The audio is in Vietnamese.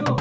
Não,